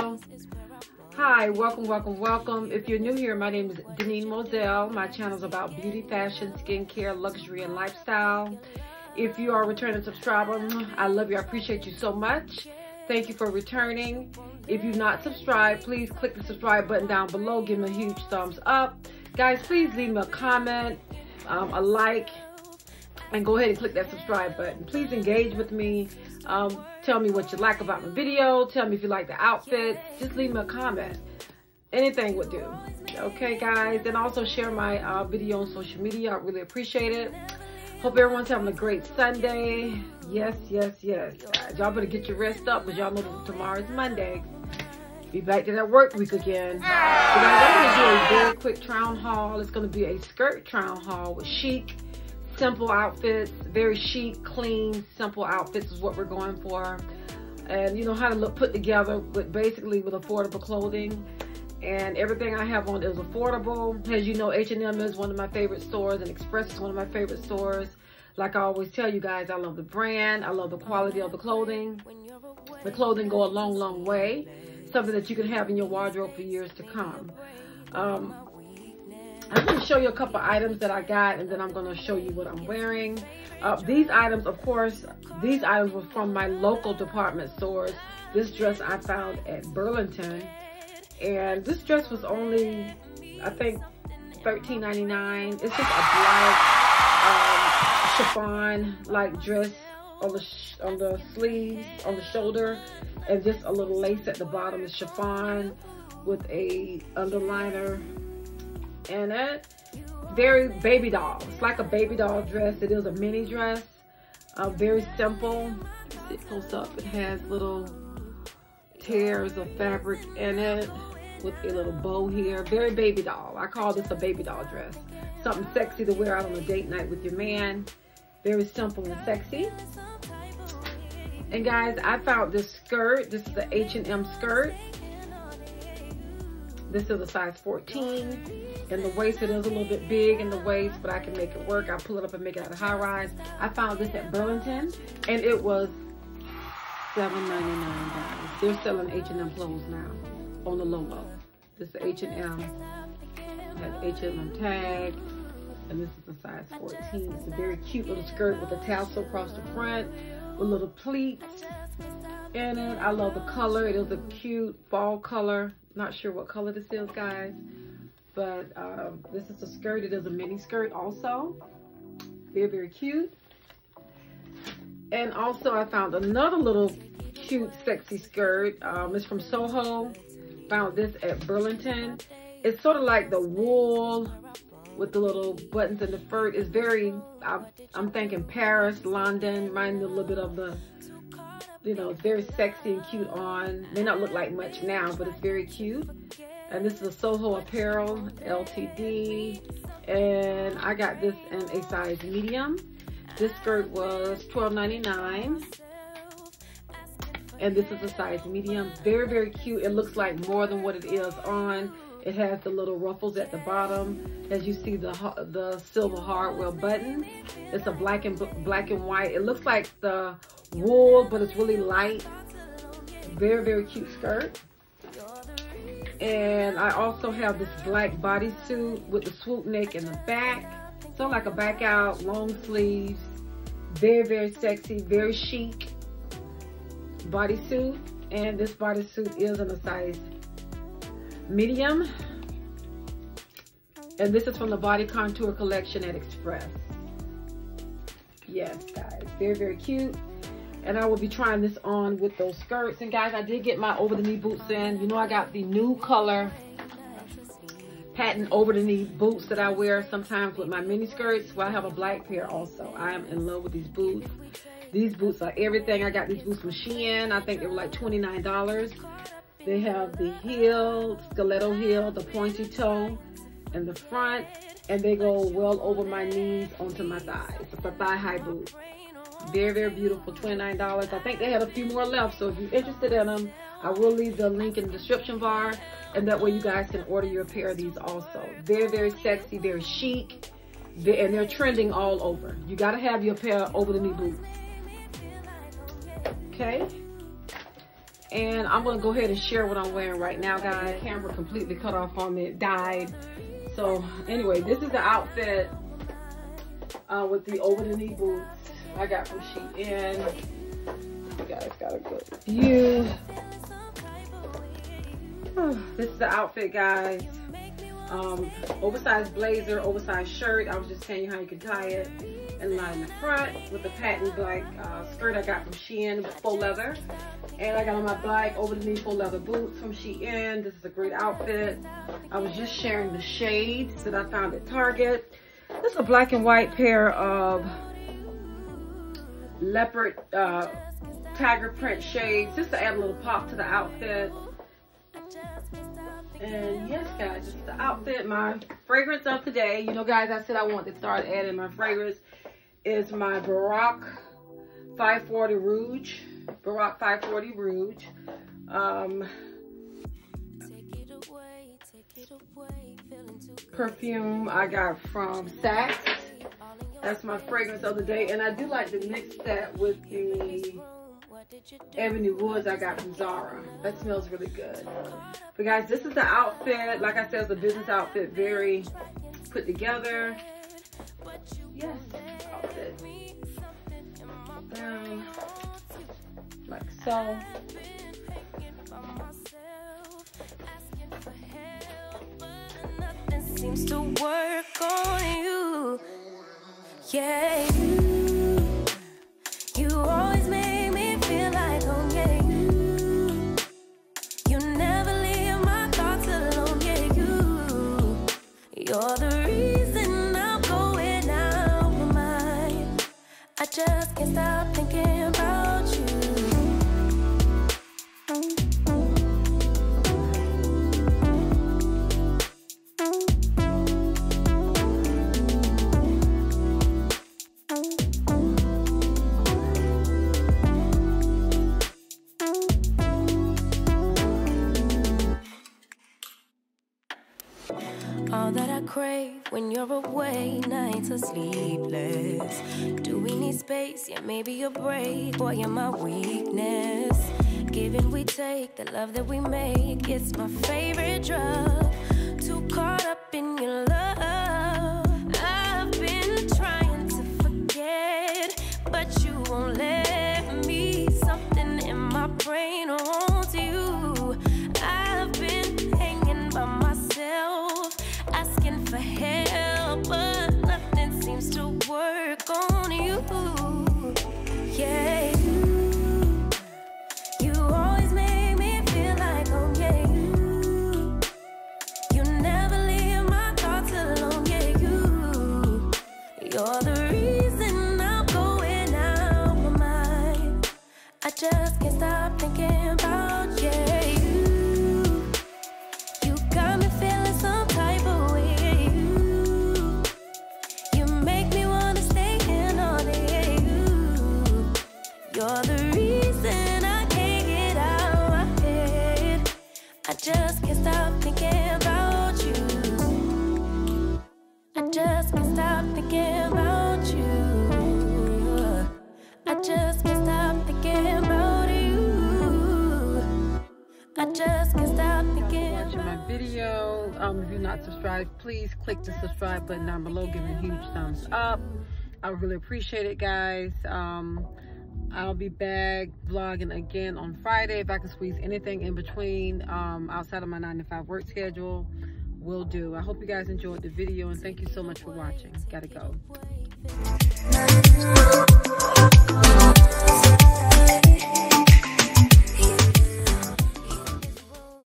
video. Hi, welcome, welcome, welcome. If you're new here, my name is Dennine Mozzelle. My channel is about beauty, fashion, skincare, luxury, and lifestyle. If you are a returning subscriber, I love you. I appreciate you so much. Thank you for returning. If you've not subscribed, please click the subscribe button down below. Give me a huge thumbs up. Guys, please leave me a comment, um, a like, and go ahead and click that subscribe button. Please engage with me. Um, tell me what you like about my video. Tell me if you like the outfit. Just leave me a comment. Anything would do. Okay, guys. And also share my uh, video on social media. I really appreciate it. Hope everyone's having a great Sunday. Yes, yes, yes. Y'all better get your rest up because y'all know tomorrow's Monday. Be back to that work week again. Guys, I'm going to do a very quick on haul. It's going to be a skirt on haul with chic simple outfits, very chic, clean, simple outfits is what we're going for. And you know how to look put together with basically with affordable clothing. And everything I have on is affordable. As you know, H&M is one of my favorite stores and Express is one of my favorite stores. Like I always tell you guys, I love the brand. I love the quality of the clothing. The clothing go a long, long way. Something that you can have in your wardrobe for years to come. Um, I'm going to show you a couple items that I got and then I'm going to show you what I'm wearing. Uh, these items, of course, these items were from my local department stores. This dress I found at Burlington. And this dress was only, I think, $13.99. It's just a black um, chiffon like dress on the on the sleeves, on the shoulder, and just a little lace at the bottom is chiffon with a underliner in it. Very baby doll. It's like a baby doll dress. It is a mini dress. Uh, very simple. It close up. It has little tears of fabric in it with a little bow here. Very baby doll. I call this a baby doll dress. Something sexy to wear out on a date night with your man. Very simple and sexy. And guys, I found this skirt. This is the H&M skirt. This is a size 14. And the waist, it is a little bit big in the waist, but I can make it work. I pull it up and make it out of high rise. I found this at Burlington, and it was $7.99. They're selling H&M clothes now on the logo. This is H&M. H&M tag, and this is a size 14. It's a very cute little skirt with a tassel across the front with little pleats in it. I love the color. It is a cute fall color. Not sure what color this is, guys. But uh, this is a skirt. It is a mini skirt also. Very, very cute. And also I found another little cute, sexy skirt. Um, it's from Soho. Found this at Burlington. It's sort of like the wool with the little buttons and the fur. It's very, I'm, I'm thinking Paris, London, reminding me a little bit of the, you know, it's very sexy and cute on. May not look like much now, but it's very cute. And this is a Soho Apparel LTD. And I got this in a size medium. This skirt was $12.99. And this is a size medium. Very, very cute. It looks like more than what it is on. It has the little ruffles at the bottom. As you see the the silver hardware buttons. It's a black and black and white. It looks like the wool, but it's really light. Very, very cute skirt. And I also have this black bodysuit with the swoop neck in the back. So like a back out, long sleeves. Very, very sexy, very chic bodysuit. And this bodysuit is in a size medium. And this is from the Body Contour Collection at Express. Yes, guys, very, very cute and I will be trying this on with those skirts. And guys, I did get my over-the-knee boots in. You know I got the new color patent over-the-knee boots that I wear sometimes with my mini skirts. Well, I have a black pair also. I am in love with these boots. These boots are everything. I got these boots from Shein. I think they were like $29. They have the heel, stiletto heel, the pointy toe, and the front. And they go well over my knees onto my thighs. It's a thigh-high boot. Very, very beautiful, $29. I think they had a few more left, so if you're interested in them, I will leave the link in the description bar, and that way you guys can order your pair of these also. Very, very sexy, very chic, and they're trending all over. You gotta have your pair over the knee boots. Okay? And I'm gonna go ahead and share what I'm wearing right now, guys. The camera completely cut off on me, it died. So anyway, this is the outfit uh, with the over the knee boots I got from Shein. You guys got a good view. this is the outfit, guys. Um, oversized blazer, oversized shirt. I was just telling you how you can tie it and line the front with the patent black uh, skirt I got from Shein with faux leather. And I got on my black over the knee faux leather boots from Shein. This is a great outfit. I was just sharing the shades that I found at Target. This is a black and white pair of leopard uh, tiger print shades just to add a little pop to the outfit. And yes, guys, just the outfit, my fragrance of today. You know, guys, I said I want to start adding my fragrance is my Baccarat 540 Rouge. Baccarat 540 Rouge. Um, perfume I got from Saks. That's my fragrance of the day. And I do like to mix that with the Ebony Woods I got from Zara. That smells really good. But guys, this is the outfit. Like I said, it's a business outfit. Very put together. Yes, Um, like so. seems to work on you. Yeah, just can't stop thinking crave when you're away, nights are sleepless. Do we need space? Yeah, maybe a break. Boy, you're my weakness. Giving we take, the love that we make, it's my favorite drug. Too caught up in your love. Just can't stop thinking watching my video. Um, if you're not subscribed, please click the subscribe button down below. Give it a huge thumbs up. I really appreciate it, guys. Um, I'll be back vlogging again on Friday. If I can squeeze anything in between um, outside of my 9 to 5 work schedule, will do. I hope you guys enjoyed the video and thank you so much for watching. Gotta go.